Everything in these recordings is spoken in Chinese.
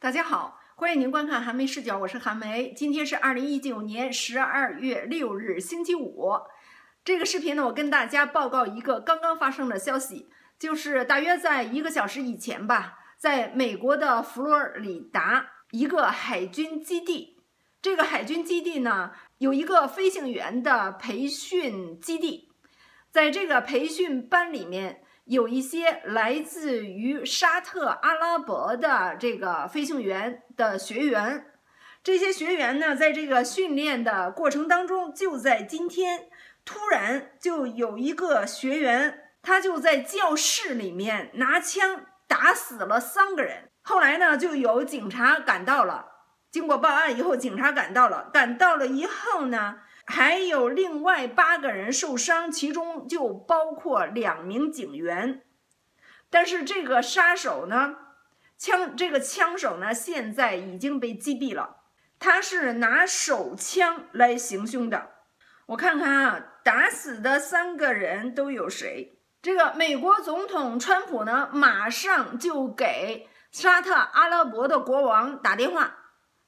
大家好，欢迎您观看韩梅视角，我是韩梅。今天是二零一九年十二月六日，星期五。这个视频呢，我跟大家报告一个刚刚发生的消息，就是大约在一个小时以前吧，在美国的佛罗里达一个海军基地，这个海军基地呢有一个飞行员的培训基地，在这个培训班里面。有一些来自于沙特阿拉伯的这个飞行员的学员，这些学员呢，在这个训练的过程当中，就在今天，突然就有一个学员，他就在教室里面拿枪打死了三个人。后来呢，就有警察赶到了，经过报案以后，警察赶到了，赶到了以后呢。还有另外八个人受伤，其中就包括两名警员。但是这个杀手呢，枪这个枪手呢，现在已经被击毙了。他是拿手枪来行凶的。我看看啊，打死的三个人都有谁？这个美国总统川普呢，马上就给沙特阿拉伯的国王打电话，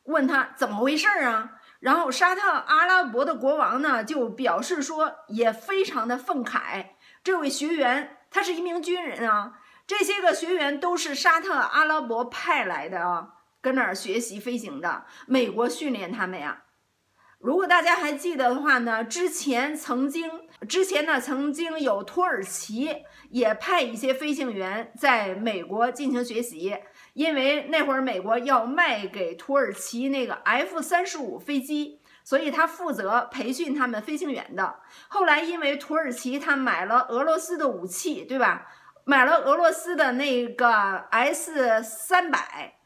问他怎么回事啊？然后沙特阿拉伯的国王呢，就表示说，也非常的愤慨。这位学员他是一名军人啊，这些个学员都是沙特阿拉伯派来的啊，跟那儿学习飞行的，美国训练他们呀。如果大家还记得的话呢，之前曾经，之前呢曾经有土耳其也派一些飞行员在美国进行学习。因为那会儿美国要卖给土耳其那个 F 三十五飞机，所以他负责培训他们飞行员的。后来因为土耳其他买了俄罗斯的武器，对吧？买了俄罗斯的那个 S 三百，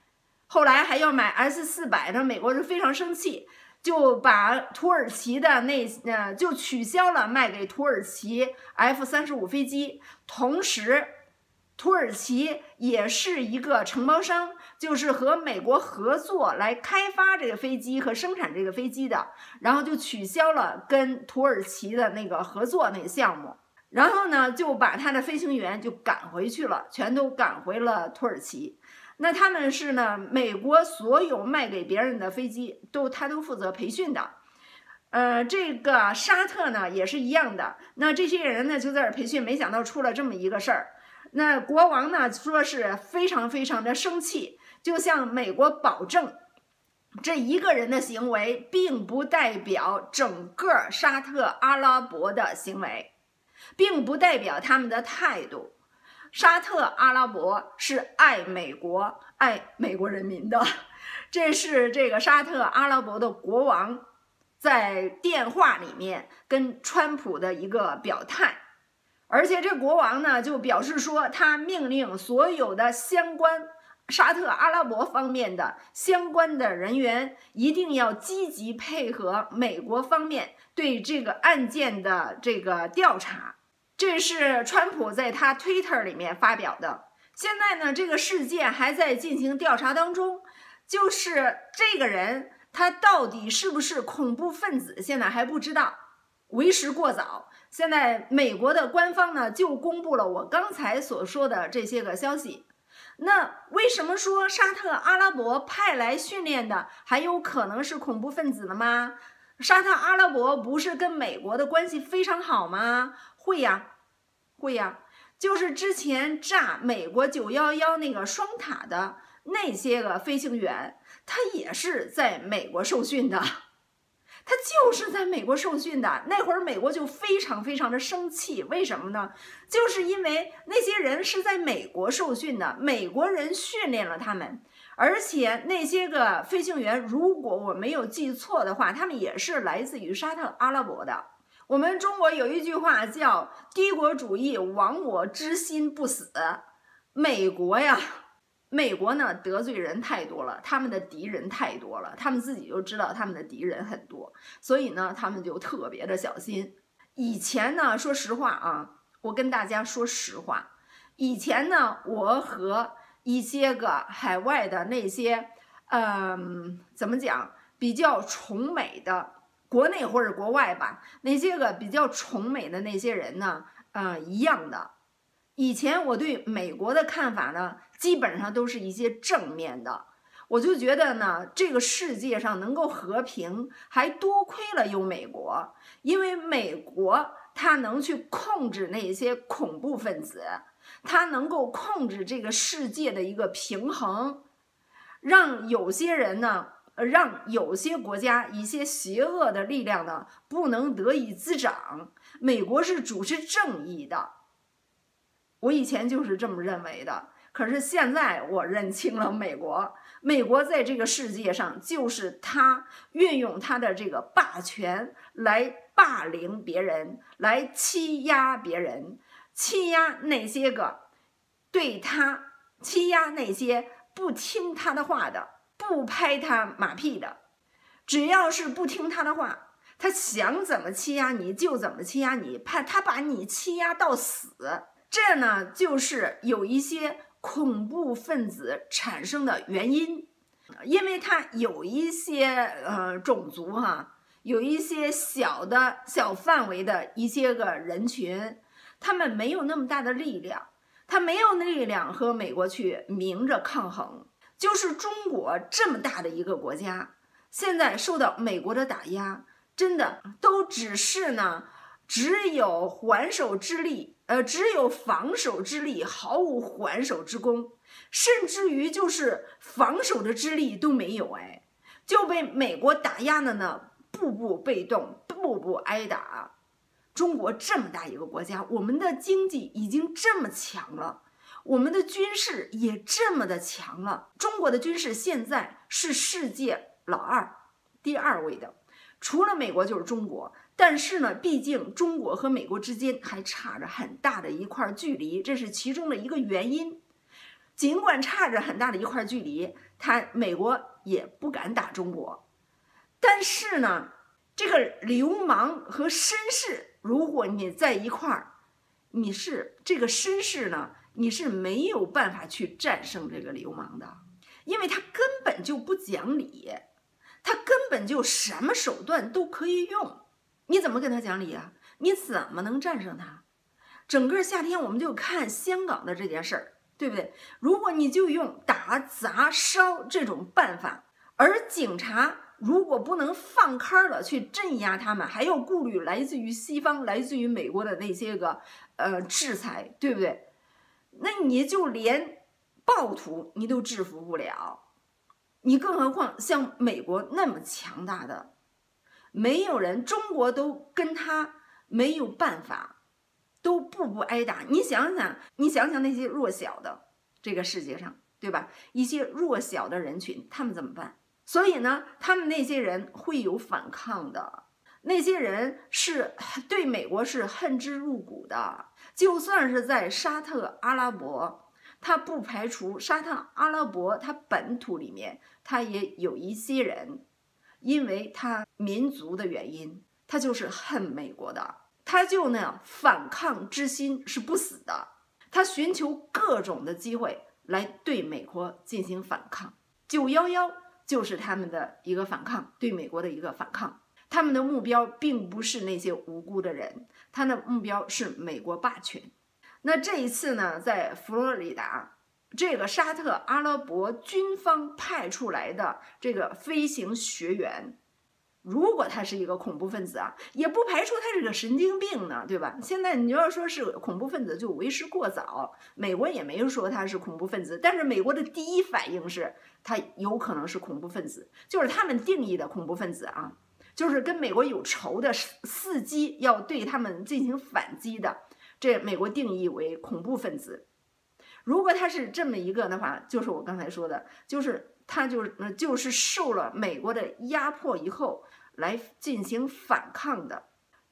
后来还要买 S 四百，那美国人非常生气，就把土耳其的那呃就取消了卖给土耳其 F 三十五飞机，同时。土耳其也是一个承包商，就是和美国合作来开发这个飞机和生产这个飞机的，然后就取消了跟土耳其的那个合作那个项目，然后呢就把他的飞行员就赶回去了，全都赶回了土耳其。那他们是呢，美国所有卖给别人的飞机都他都负责培训的，呃，这个沙特呢也是一样的。那这些人呢就在这培训，没想到出了这么一个事儿。那国王呢，说是非常非常的生气，就向美国保证，这一个人的行为并不代表整个沙特阿拉伯的行为，并不代表他们的态度。沙特阿拉伯是爱美国、爱美国人民的，这是这个沙特阿拉伯的国王在电话里面跟川普的一个表态。而且这国王呢，就表示说，他命令所有的相关沙特阿拉伯方面的相关的人员，一定要积极配合美国方面对这个案件的这个调查。这是川普在他 Twitter 里面发表的。现在呢，这个事件还在进行调查当中，就是这个人他到底是不是恐怖分子，现在还不知道，为时过早。现在美国的官方呢就公布了我刚才所说的这些个消息。那为什么说沙特阿拉伯派来训练的还有可能是恐怖分子的吗？沙特阿拉伯不是跟美国的关系非常好吗？会呀，会呀，就是之前炸美国九幺幺那个双塔的那些个飞行员，他也是在美国受训的。他就是在美国受训的，那会儿美国就非常非常的生气，为什么呢？就是因为那些人是在美国受训的，美国人训练了他们，而且那些个飞行员，如果我没有记错的话，他们也是来自于沙特阿拉伯的。我们中国有一句话叫“帝国主义亡我之心不死”，美国呀。美国呢得罪人太多了，他们的敌人太多了，他们自己就知道他们的敌人很多，所以呢，他们就特别的小心。以前呢，说实话啊，我跟大家说实话，以前呢，我和一些个海外的那些，嗯，怎么讲，比较崇美的，国内或者国外吧，那些个比较崇美的那些人呢，嗯，一样的。以前我对美国的看法呢，基本上都是一些正面的。我就觉得呢，这个世界上能够和平，还多亏了有美国，因为美国它能去控制那些恐怖分子，它能够控制这个世界的一个平衡，让有些人呢，让有些国家一些邪恶的力量呢，不能得以滋长。美国是主持正义的，我以前就是这么认为的。可是现在我认清了美国，美国在这个世界上就是他运用他的这个霸权来霸凌别人，来欺压别人，欺压那些个对他欺压那些不听他的话的，不拍他马屁的，只要是不听他的话，他想怎么欺压你就怎么欺压你，怕他把你欺压到死。这呢，就是有一些。恐怖分子产生的原因，因为他有一些呃种族哈，有一些小的小范围的一些个人群，他们没有那么大的力量，他没有力量和美国去明着抗衡。就是中国这么大的一个国家，现在受到美国的打压，真的都只是呢，只有还手之力。呃，只有防守之力，毫无还手之功，甚至于就是防守的之力都没有，哎，就被美国打压的呢，步步被动，步步挨打。中国这么大一个国家，我们的经济已经这么强了，我们的军事也这么的强了，中国的军事现在是世界老二，第二位的，除了美国就是中国。但是呢，毕竟中国和美国之间还差着很大的一块距离，这是其中的一个原因。尽管差着很大的一块距离，他美国也不敢打中国。但是呢，这个流氓和绅士，如果你在一块儿，你是这个绅士呢，你是没有办法去战胜这个流氓的，因为他根本就不讲理，他根本就什么手段都可以用。你怎么跟他讲理啊？你怎么能战胜他？整个夏天我们就看香港的这件事儿，对不对？如果你就用打砸烧这种办法，而警察如果不能放开了去镇压他们，还要顾虑来自于西方、来自于美国的那些个呃制裁，对不对？那你就连暴徒你都制服不了，你更何况像美国那么强大的？没有人，中国都跟他没有办法，都步步挨打。你想想，你想想那些弱小的这个世界上，对吧？一些弱小的人群，他们怎么办？所以呢，他们那些人会有反抗的，那些人是对美国是恨之入骨的。就算是在沙特阿拉伯，他不排除沙特阿拉伯他本土里面，他也有一些人。因为他民族的原因，他就是恨美国的，他就那样反抗之心是不死的，他寻求各种的机会来对美国进行反抗。九幺幺就是他们的一个反抗，对美国的一个反抗。他们的目标并不是那些无辜的人，他的目标是美国霸权。那这一次呢，在佛罗里达。这个沙特阿拉伯军方派出来的这个飞行学员，如果他是一个恐怖分子啊，也不排除他是个神经病呢，对吧？现在你要说是恐怖分子，就为时过早。美国也没有说他是恐怖分子，但是美国的第一反应是他有可能是恐怖分子，就是他们定义的恐怖分子啊，就是跟美国有仇的伺机要对他们进行反击的，这美国定义为恐怖分子。如果他是这么一个的话，就是我刚才说的，就是他就是就是受了美国的压迫以后来进行反抗的，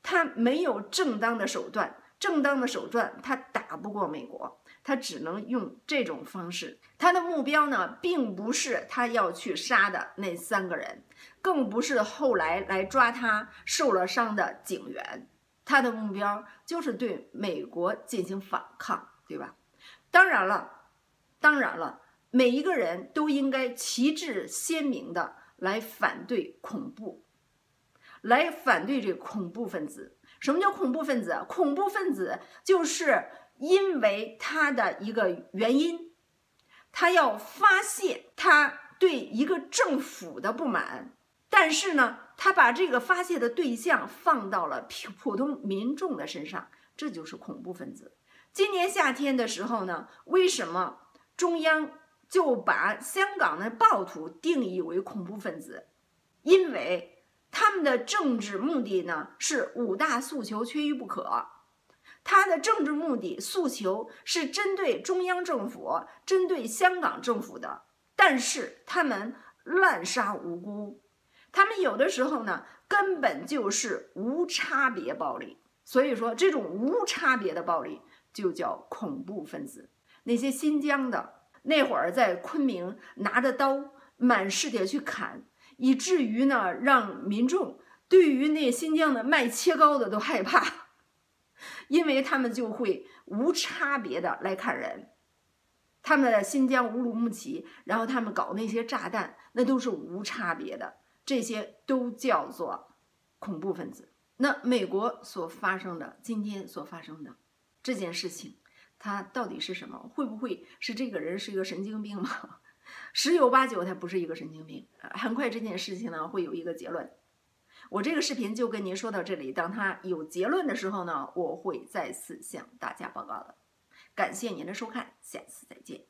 他没有正当的手段，正当的手段他打不过美国，他只能用这种方式。他的目标呢，并不是他要去杀的那三个人，更不是后来来抓他受了伤的警员，他的目标就是对美国进行反抗，对吧？当然了，当然了，每一个人都应该旗帜鲜明的来反对恐怖，来反对这恐怖分子。什么叫恐怖分子？恐怖分子就是因为他的一个原因，他要发泄他对一个政府的不满，但是呢，他把这个发泄的对象放到了普普通民众的身上，这就是恐怖分子。今年夏天的时候呢，为什么中央就把香港的暴徒定义为恐怖分子？因为他们的政治目的呢是五大诉求缺一不可。他的政治目的诉求是针对中央政府、针对香港政府的，但是他们滥杀无辜，他们有的时候呢根本就是无差别暴力。所以说，这种无差别的暴力。就叫恐怖分子。那些新疆的那会儿在昆明拿着刀满世界去砍，以至于呢让民众对于那新疆的卖切糕的都害怕，因为他们就会无差别的来砍人。他们在新疆乌鲁木齐，然后他们搞那些炸弹，那都是无差别的，这些都叫做恐怖分子。那美国所发生的，今天所发生的。这件事情，它到底是什么？会不会是这个人是一个神经病吗？十有八九他不是一个神经病。很快这件事情呢会有一个结论。我这个视频就跟您说到这里，当他有结论的时候呢，我会再次向大家报告的。感谢您的收看，下次再见。